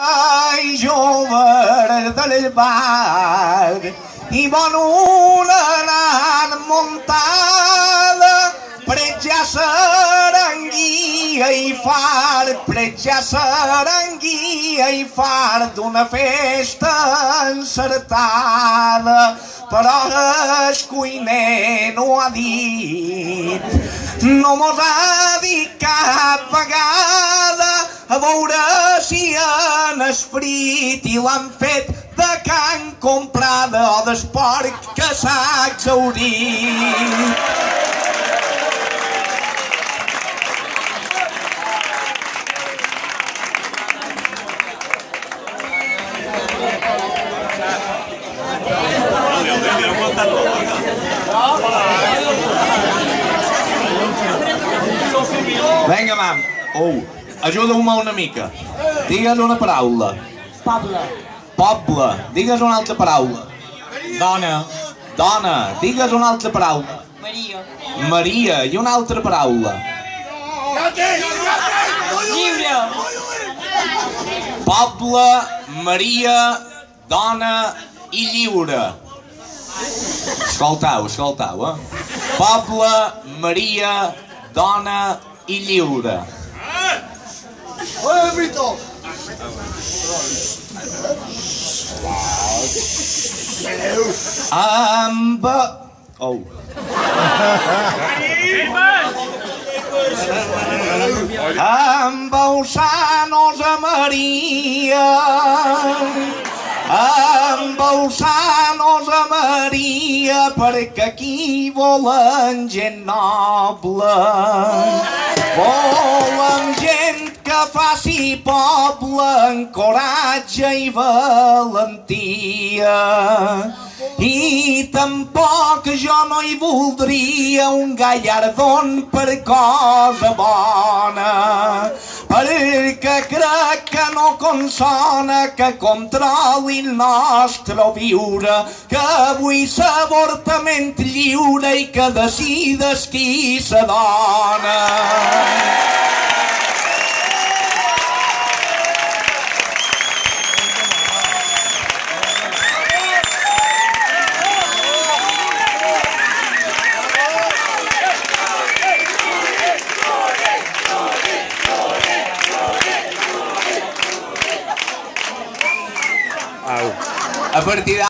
Ai, jove del bar, i bon una anant muntada, preja seranguia i far, preja seranguia i far d'una festa encertada, però el cuiner no ha dit, no mos ha dit cap vegada a veure si han esfrit i l'han fet de can comprada o d'esport que s'ha exaurit. Vinga, mam. Oh, ajuda-me una mica. Digues una paraula. Poble. Poble. Digues una altra paraula. Dona. Dona. Digues una altra paraula. Maria. Maria. I una altra paraula. Lliure. Poble, Maria, dona i lliure. Escoltau, escoltau, eh? Poble, Maria, dona i lliure. Olha, Vitor! Amb... Oh. Amb Balsanos a Maria. Amb Balsanos a Maria perquè aquí volen gent noble. Volen faci poble amb coratge i valentia. I tampoc jo no hi voldria un gallardón per cosa bona perquè crec que no consona que controli el nostre viure que avui s'avortament lliure i que decides qui s'adona a partir de